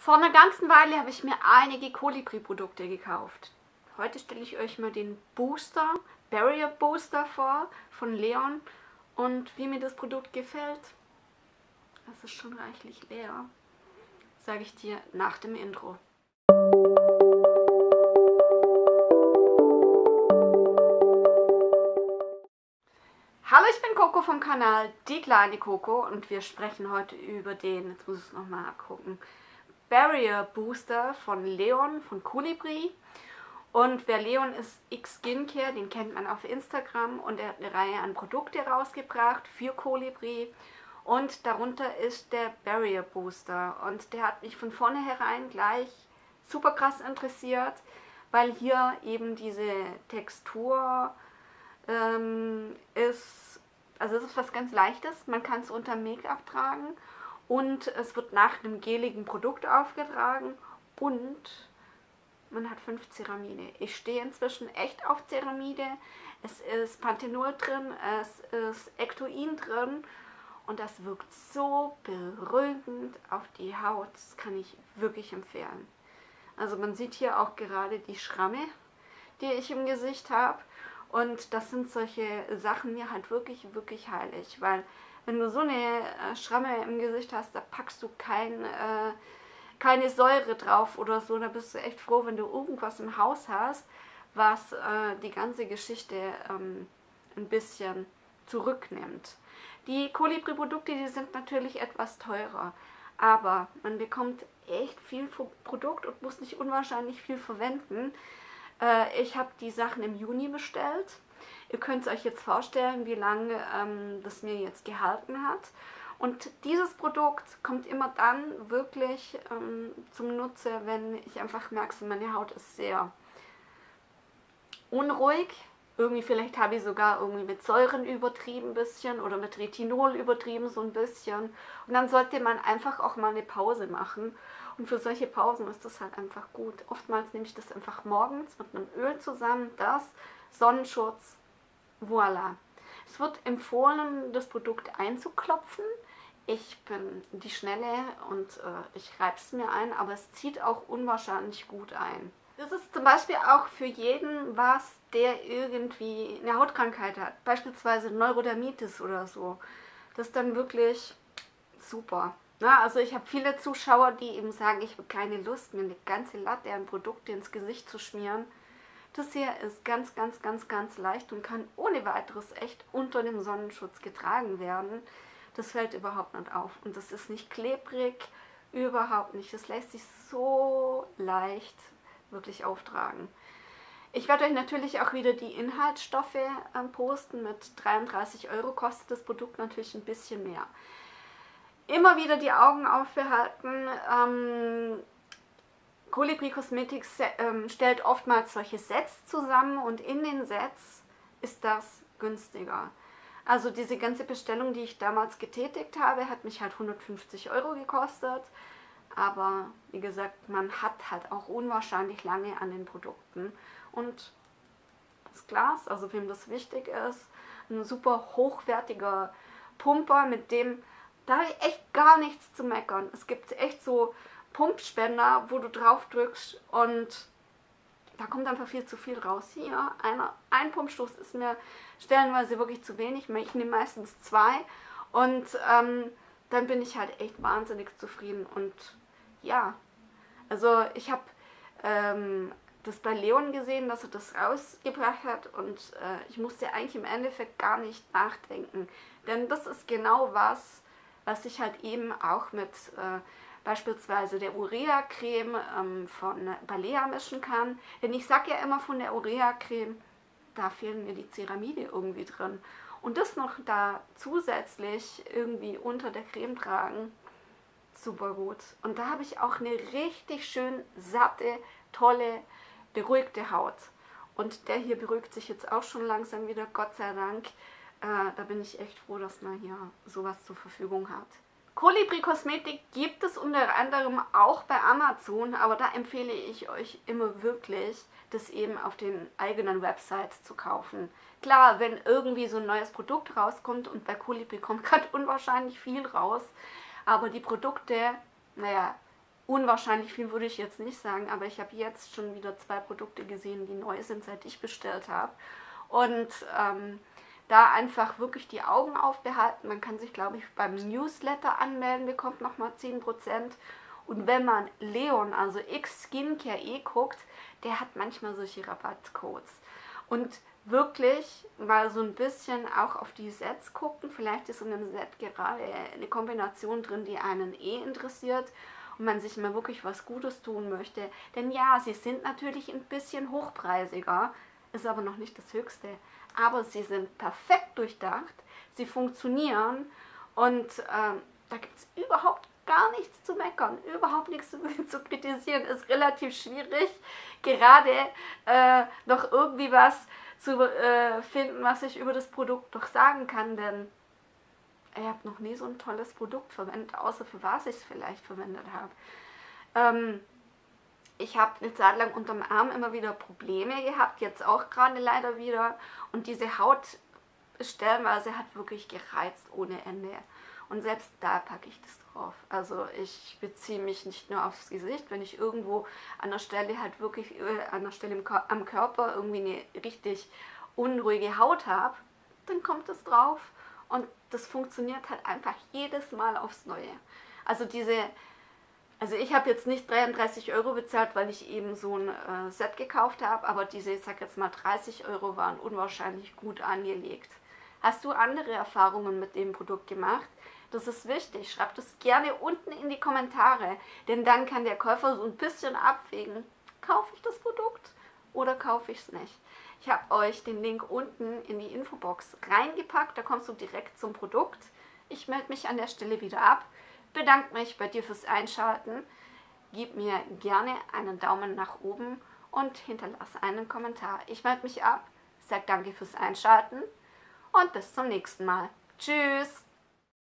Vor einer ganzen Weile habe ich mir einige Kolibri-Produkte gekauft. Heute stelle ich euch mal den Booster, Barrier Booster vor von Leon und wie mir das Produkt gefällt. Das ist schon reichlich leer. Sage ich dir nach dem Intro. Hallo, ich bin Coco vom Kanal Die kleine Coco und wir sprechen heute über den, jetzt muss ich es nochmal gucken, Barrier Booster von Leon von Colibri. Und wer Leon ist, X Skincare, den kennt man auf Instagram und er hat eine Reihe an Produkte rausgebracht für Colibri. Und darunter ist der Barrier Booster und der hat mich von vornherein gleich super krass interessiert, weil hier eben diese Textur ähm, ist, also es ist was ganz Leichtes, man kann es unter Make-up tragen und es wird nach einem geligen Produkt aufgetragen und man hat fünf Ceramide. Ich stehe inzwischen echt auf Ceramide. Es ist Panthenol drin, es ist Ectoin drin und das wirkt so beruhigend auf die Haut. Das kann ich wirklich empfehlen. Also man sieht hier auch gerade die Schramme, die ich im Gesicht habe. Und das sind solche Sachen mir halt wirklich, wirklich heilig, weil wenn du so eine äh, Schramme im Gesicht hast, da packst du kein, äh, keine Säure drauf oder so. Da bist du echt froh, wenn du irgendwas im Haus hast, was äh, die ganze Geschichte ähm, ein bisschen zurücknimmt. Die Kolibri-Produkte, die sind natürlich etwas teurer, aber man bekommt echt viel Produkt und muss nicht unwahrscheinlich viel verwenden. Äh, ich habe die Sachen im Juni bestellt Ihr könnt euch jetzt vorstellen, wie lange ähm, das mir jetzt gehalten hat. Und dieses Produkt kommt immer dann wirklich ähm, zum Nutze, wenn ich einfach merke, meine Haut ist sehr unruhig. Irgendwie vielleicht habe ich sogar irgendwie mit Säuren übertrieben ein bisschen oder mit Retinol übertrieben so ein bisschen. Und dann sollte man einfach auch mal eine Pause machen. Und für solche Pausen ist das halt einfach gut. Oftmals nehme ich das einfach morgens mit einem Öl zusammen, das, Sonnenschutz, Voila. Es wird empfohlen, das Produkt einzuklopfen. Ich bin die Schnelle und äh, ich reibe es mir ein, aber es zieht auch unwahrscheinlich gut ein. Das ist zum Beispiel auch für jeden was, der irgendwie eine Hautkrankheit hat, beispielsweise Neurodermitis oder so. Das ist dann wirklich super. Na, also ich habe viele Zuschauer, die eben sagen, ich habe keine Lust, mir eine ganze Latte an Produkte ins Gesicht zu schmieren. Das hier ist ganz, ganz, ganz, ganz leicht und kann ohne weiteres echt unter dem Sonnenschutz getragen werden. Das fällt überhaupt nicht auf und das ist nicht klebrig, überhaupt nicht. Das lässt sich so leicht wirklich auftragen. Ich werde euch natürlich auch wieder die Inhaltsstoffe äh, posten. Mit 33 Euro kostet das Produkt natürlich ein bisschen mehr. Immer wieder die Augen aufbehalten. Ähm, Colibri Cosmetics ähm, stellt oftmals solche Sets zusammen und in den Sets ist das günstiger. Also diese ganze Bestellung, die ich damals getätigt habe, hat mich halt 150 Euro gekostet. Aber wie gesagt, man hat halt auch unwahrscheinlich lange an den Produkten. Und das Glas, also wem das wichtig ist, ein super hochwertiger Pumper, mit dem da echt gar nichts zu meckern. Es gibt echt so Pumpspender, wo du drauf drückst und da kommt einfach viel zu viel raus. Hier, einer, ein Pumpstoß ist mir stellenweise wirklich zu wenig. Ich nehme meistens zwei und ähm, dann bin ich halt echt wahnsinnig zufrieden. Und ja, also ich habe ähm, das bei Leon gesehen, dass er das rausgebracht hat und äh, ich musste eigentlich im Endeffekt gar nicht nachdenken. Denn das ist genau was, was ich halt eben auch mit äh, beispielsweise der Urea-Creme ähm, von Balea mischen kann. Denn ich sage ja immer von der Urea-Creme, da fehlen mir die Ceramide irgendwie drin. Und das noch da zusätzlich irgendwie unter der Creme tragen, super gut. Und da habe ich auch eine richtig schön satte, tolle, beruhigte Haut. Und der hier beruhigt sich jetzt auch schon langsam wieder, Gott sei Dank. Äh, da bin ich echt froh, dass man hier sowas zur Verfügung hat. Kolibri Kosmetik gibt es unter anderem auch bei Amazon, aber da empfehle ich euch immer wirklich, das eben auf den eigenen Websites zu kaufen. Klar, wenn irgendwie so ein neues Produkt rauskommt und bei Kolibri kommt gerade unwahrscheinlich viel raus, aber die Produkte, naja, unwahrscheinlich viel würde ich jetzt nicht sagen, aber ich habe jetzt schon wieder zwei Produkte gesehen, die neu sind, seit ich bestellt habe. Und ähm, da einfach wirklich die Augen aufbehalten. Man kann sich, glaube ich, beim Newsletter anmelden, bekommt nochmal 10%. Und wenn man Leon, also X Skincare E guckt, der hat manchmal solche Rabattcodes. Und wirklich mal so ein bisschen auch auf die Sets gucken. Vielleicht ist in einem Set gerade eine Kombination drin, die einen eh interessiert und man sich mal wirklich was Gutes tun möchte. Denn ja, sie sind natürlich ein bisschen hochpreisiger, ist aber noch nicht das Höchste. Aber sie sind perfekt durchdacht, sie funktionieren und äh, da gibt es überhaupt gar nichts zu meckern, überhaupt nichts zu, zu kritisieren. Ist relativ schwierig, gerade äh, noch irgendwie was zu äh, finden, was ich über das Produkt doch sagen kann, denn ich habe noch nie so ein tolles Produkt verwendet, außer für was ich es vielleicht verwendet habe. Ähm, ich habe eine Zeit lang unterm Arm immer wieder Probleme gehabt, jetzt auch gerade leider wieder. Und diese Haut stellenweise hat wirklich gereizt ohne Ende. Und selbst da packe ich das drauf. Also ich beziehe mich nicht nur aufs Gesicht, wenn ich irgendwo an der Stelle halt wirklich, äh, an der Stelle am Körper irgendwie eine richtig unruhige Haut habe, dann kommt es drauf. Und das funktioniert halt einfach jedes Mal aufs Neue. Also diese, also ich habe jetzt nicht 33 Euro bezahlt, weil ich eben so ein äh, Set gekauft habe, aber diese, ich sag jetzt mal 30 Euro waren unwahrscheinlich gut angelegt. Hast du andere Erfahrungen mit dem Produkt gemacht? Das ist wichtig. Schreib das gerne unten in die Kommentare, denn dann kann der Käufer so ein bisschen abwägen, kaufe ich das Produkt oder kaufe ich es nicht. Ich habe euch den Link unten in die Infobox reingepackt, da kommst du direkt zum Produkt. Ich melde mich an der Stelle wieder ab, bedanke mich bei dir fürs Einschalten, gib mir gerne einen Daumen nach oben und hinterlasse einen Kommentar. Ich melde mich ab, sage danke fürs Einschalten und bis zum nächsten Mal. Tschüss!